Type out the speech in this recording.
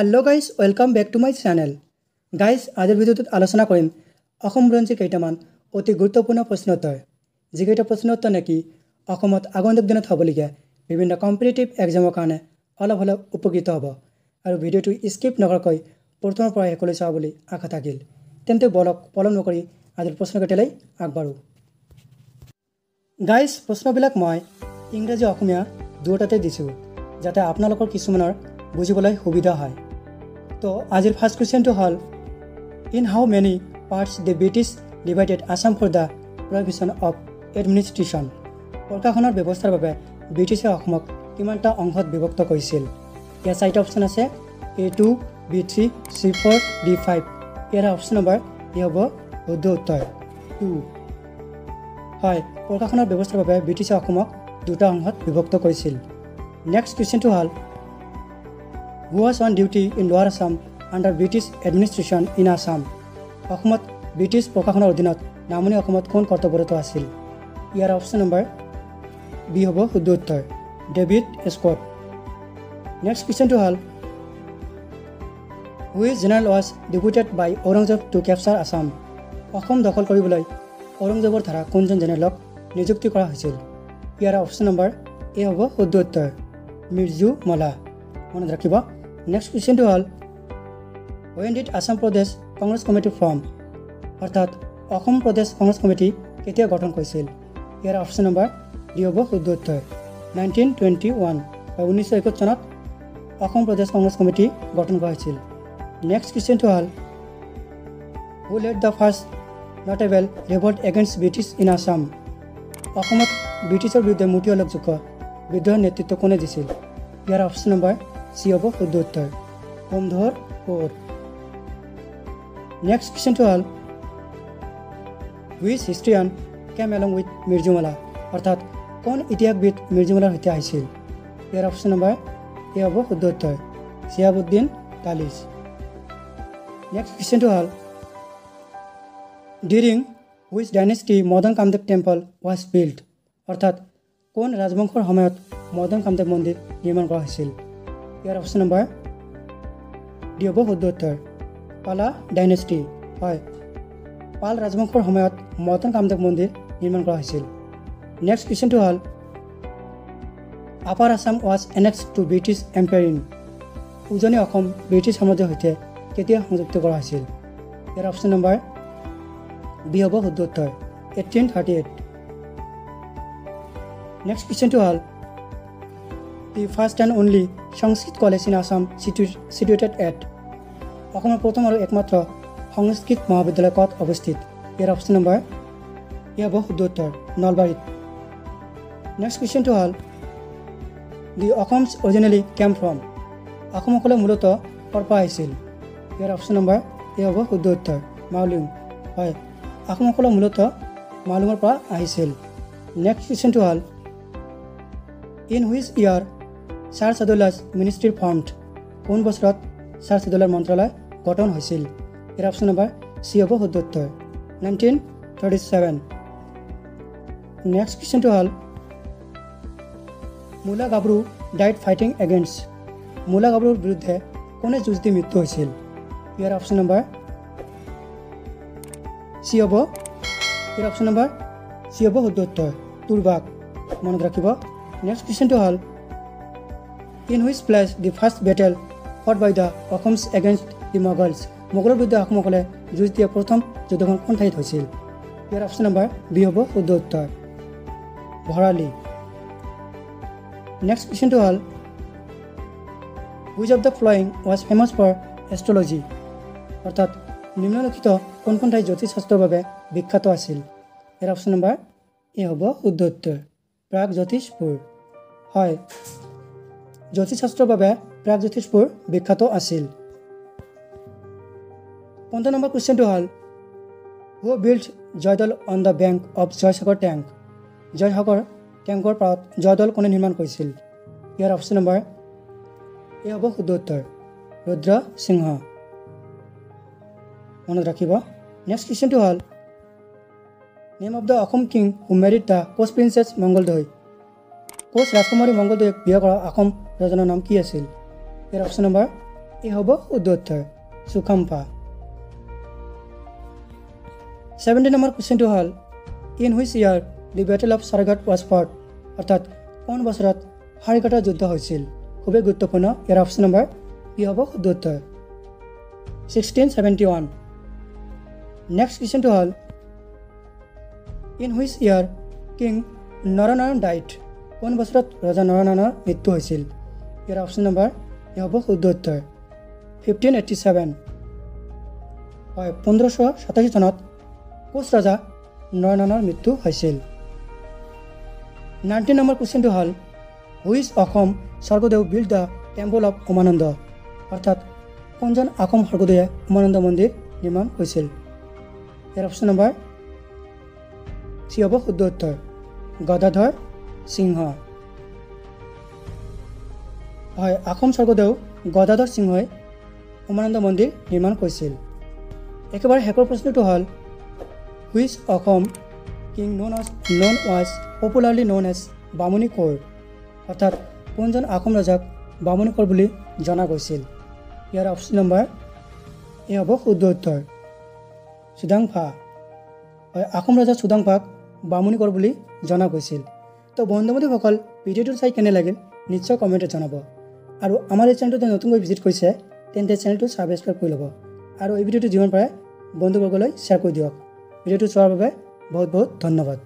Hello' guys welcome back to my channel guys আজিৰ ভিডিঅ'টোত আলোচনা কৰিম অসম বুৰঞ্জীৰ কেইটামান অতি গুৰুত্বপূৰ্ণ প্ৰশ্ন উত্তৰ। যিকেইটা প্ৰশ্ন উত্তৰ নেকি অসমত আগন্তুক দিনত হ'বলগীয়া বিভিন্ন কম্পিটিটিভ এক্সামৰ কাৰণে অলপ হ'লেও উপকৃত হ'ব। আৰু ভিডিঅ'টো স্কিপ নকৰাকৈ প্ৰথমৰ পৰা শেষলৈ চাওঁ বুলি আশা থাকিল। তেন্তে বলক পলম নকৰি আজিৰ প্ৰশ্নকেইটালৈ আগবাঢ়োঁ। গাইজ প্ৰশ্নবিলাক মই ইংৰাজী অসমীয়া দুয়োটাতে দিছোঁ যাতে আপোনালোকৰ কিছুমানৰ বুজিবলৈ সুবিধা হয়। তো আজিৰ ফাৰ্ষ্ট কুৱেশ্যনটো হ'ল in how many parts the British divided Assam for the provision of administration প্ৰশাসনৰ ব্যৱস্থাৰ বাবে ব্ৰিটিছে অসমক কিমানটা অংশত বিভক্ত কৰিছিল। ইয়াৰ চাৰিটা অপশ্যন আছে A two B three C four D five year option number ই হ'ব? শুদ্ধ উত্তৰ। টু হয় প্ৰশাসনৰ ব্যৱস্থাৰ বাবে ব্ৰিটিছে অসমক দুটা অংশত বিভক্ত কৰিছিল। নেক্সট কুৱেশ্যনটো হ'ল who was on duty in lower Assam under British administration in Assam অসমত ব্ৰিটিছ প্ৰশাসনৰ অধীনত নামনি অসমত কোন কৰ্তব্যৰত আছিল? ইয়াৰ অপশ্যন নম্বৰ বি হ'ব শুদ্ধ উত্তৰ ডেভিড স্কট নেক্সট কুৱেশ্যনটো হ'ল which general was deputed by Aurangzeb to capture Assam Asom দখল কৰিবলৈ ঔৰংজেবৰ ধাৰা কোনজন জেনেৰেলক নিযুক্তি কৰা হৈছিল? ইয়াৰ অপশ্যন নম্বৰ এ হ'ব শুদ্ধ উত্তৰ মিৰ্জু মলা মনত ৰাখিব। নেক্সট কুৱেশ্যনটো হ'ল when did Assam Pradesh Congress committee form অৰ্থাৎ অসম প্ৰদেশ কংগ্ৰেছ কমিটি কেতিয়া গঠন কৰিছিল? ইয়াৰ অপশ্যন নম্বৰ ডি হ'ব শুদ্ধ উত্তৰ। নাইনটিন টুৱেণ্টি ওৱান বা ঊনৈছশ একৈছ চনত অসম প্ৰদেশ কংগ্ৰেছ কমিটি গঠন কৰা হৈছিল। নেক্সট কুৱেশ্যনটো হ'ল who led the first notable revolt against British in Assam অসমত ব্ৰিটিছৰ বিৰুদ্ধে মুঠি উল্লেখযোগ্য বিদ্ৰোহৰ নেতৃত্ব কোনে দিছিল? ইয়াৰ অপশ্যন নম্বৰ চি হ'ব শুদ্ধ উত্তৰ কোঁৱৰ নেক্সট কুৱেশ্যনটো হ'ল which historian came along with Mir Jumla অৰ্থাৎ কোন ইতিহাসবিদ মিৰ্জুমালাৰ সৈতে আহিছিল ইয়াৰ অপশ্যন নম্বৰ এ হ'ব শুদ্ধ উত্তৰ চিয়াবুদ্দিন তালিছ নেক্সট কুৱেশ্যনটো হ'ল during which dynasty Madan Kamdev temple was build অৰ্থাৎ কোন ৰাজবংশৰ সময়ত মদন কামদেৱ মন্দিৰ নিৰ্মাণ কৰা হৈছিল ইয়াৰ অপশ্যন নম্বৰ ডি হ'ব শুদ্ধ উত্তৰ পালা ডাইনেষ্টি হয়। পাল ৰাজবংশৰ সময়ত মদন কামদেৱ মন্দিৰ নিৰ্মাণ কৰা হৈছিল। নেক্সট কুৱেশ্যনটো হ'ল upper Assam was annex to British এম্পায়াৰিং উজনি অসম ব্ৰিটিছ সাম্ৰাজ্যৰ সৈতে কেতিয়া সংযুক্ত কৰা হৈছিল? ইয়াৰ অপশ্যন নম্বৰ বি হ'ব শুদ্ধ উত্তৰ এইটিন থাৰ্টি এইট নেক্সট কুৱেশ্যনটো হ'ল the first and only Sanskrit college in Assam situated at অসমৰ প্ৰথম আৰু একমাত্ৰ সংস্কৃত মহাবিদ্যালয় ক'ত অৱস্থিত? ইয়াৰ অপশ্যন নম্বৰ এ হ'ব শুদ্ধ উত্তৰ নলবাৰীত। নেক্সট কুৱেশ্যনটো হ'ল দি অসমছ অৰিজিনেলি কেম ফ্ৰম অসমসকলে মূলতঃ ক'ৰ পৰা আহিছিল? ইয়াৰ অপশ্যন নম্বৰ এ হ'ব শুদ্ধ উত্তৰ মাউলিং হয় আহোমসকলে মূলতঃ মাউলিঙৰ পৰা আহিছিল। নেক্সট কুৱেশ্যনটো হ'ল in which year sir Saadulla's ministry formed কোন বছৰত ছাৰ চাদুলাৰ মন্ত্ৰালয় গঠন হৈছিল। ইয়াৰ অপশ্যন নম্বৰ চি হ'ব শুদ্ধ নাইনটিন থাৰ্টি ছেভেন। নেক্সট কুৱেশ্যনটো হ'ল মূলা গাভৰু ডাইট ফাইটিং এগেইনষ্ট। মূলা গাভৰুৰ বিৰুদ্ধে কোনে যুঁজ দি মৃত্যু হৈছিল? ইয়াৰ অপশ্যন নম্বৰ চি হ'ব ইয়াৰ অপশ্যন নম্বৰ চি হ'ব শুদ্ধ উত্তৰ তুৰবাগ মনত ৰাখিব। নেক্সট কুৱেশ্যনটো হ'ল in which place the first battle fought by the Assams against the Mughals মোগলৰ বিৰুদ্ধে অসমসকলে যুঁজ দিয়া প্ৰথম যুদ্ধখন কোন ঠাইত হৈছিল? ইয়াৰ অপশ্যন নম্বৰ বি হ'ব শুদ্ধ উত্তৰ। ভৰালি। নেক্সট কুৱেশ্যনটো হ'ল which of the following was famous for astrology অৰ্থাৎ নিম্নলিখিত কোনখন ঠাই জ্যোতিষ শাস্ত্ৰৰ বাবে বিখ্যাত আছিল? ইয়াৰ অপশ্যন নম্বৰ এ হ'ব শুদ্ধ উত্তৰ। প্ৰাগ জ্যোতিষপুৰ। হয় জ্যোতিষ শাস্ত্ৰৰ বাবে প্ৰাগ জ্যোতিষপুৰ বিখ্যাত আছিল। পোন্ধৰ নম্বৰ কুৱেশ্যনটো হ'ল who build Joydol on the bank of Joysagar tank Joysagar টেংকৰ পাৰত জয়দল কোনে নিৰ্মাণ কৰিছিল? ইয়াৰ অপশ্যন নম্বৰ এ হ'ব শুদ্ধ উত্তৰ ৰুদ্ৰ সিংহ। মনত ৰাখিব নেক্সট কুৱেশ্যনটো হ'ল name of the Assam king who married the Koch princess Mangaldai Koch ৰাজকুমাৰী মংগলদৈক বিয়া কৰা অসম ৰজনৰ নাম কি আছিল? ইয়াৰ অপশ্যন নম্বৰ এই হ'ব শুদ্ধ উত্তৰ চুকাম্পা ছেভেণ্টি নম্বৰ কুৱেশ্যনটো হ'ল in which year the battle of Saraighat was fought অৰ্থাৎ কোন বছৰত হাৰিঘাটৰ যুদ্ধ হৈছিল? খুবেই গুৰুত্বপূৰ্ণ। ইয়াৰ অপশ্যন নম্বৰ কি হ'ব শুদ্ধ উত্তৰ। ছিক্সটিন ছেভেণ্টি ওৱান নেক্সট কুৱেশ্যনটো হ'ল in which year king Naranarayan died কোন বছৰত ৰজা নৰনাৰায়ণৰ মৃত্যু হৈছিল? ইয়াৰ অপশ্যন নম্বৰ ই হ'ব শুদ্ধ উত্তৰ। ফিফটিন এইট্টি ছেভেন হয় পোন্ধৰশ সাতাশী চনত কোচ ৰজা নৰনাৰায়ণৰ মৃত্যু হৈছিল। নাইনটিন নম্বৰ কুৱেশ্যনটো হ'ল which Assam Swargadeo built the temple of Umananda? অৰ্থাৎ কোনজন অসম স্বৰ্গদেৱে উমানন্দ মন্দিৰ নিৰ্মাণ কৰিছিল? ইয়াৰ অপশ্যন নম্বৰ চি হ'ব শুদ্ধ উত্তৰ। গদাধৰ সিংহ। হয় অসম স্বৰ্গদেউ গদাধৰ সিংহই উমানন্দ মন্দিৰ নিৰ্মাণ কৰিছিল। একেবাৰে শেষৰ প্ৰশ্নটো হ'ল which Assam king known as known was popularly known as Bamuni Konwar অৰ্থাৎ কোনজন আহোম ৰজাক বামুণী কোৰ বুলি জনা গৈছিল? ইয়াৰ অপশ্যন নম্বৰ এ হ'ব শুদ্ধ উত্তৰ। চুদাংফা হয় আহোম ৰজা চুদাংফাক বামুণী কোৰ বুলি জনা গৈছিল। তো বন্ধু বান্ধৱীসকল ভিডিঅ'টো চাই কেনে লাগিল? নিশ্চয় কমেণ্টত জনাব। আৰু আমাৰ এই চেনেলটো নতুনকৈ ভিজিট কৰিছে তেন্তে চেনেলটো ছাবস্ক্ৰাইব কৰি ল'ব। আৰু এই ভিডিঅ'টো যিমান পাৰে বন্ধুবৰ্গলৈ শ্বেয়াৰ কৰি দিয়ক। ভিডিঅ'টো চোৱাৰ বাবে বহুত বহুত ধন্যবাদ।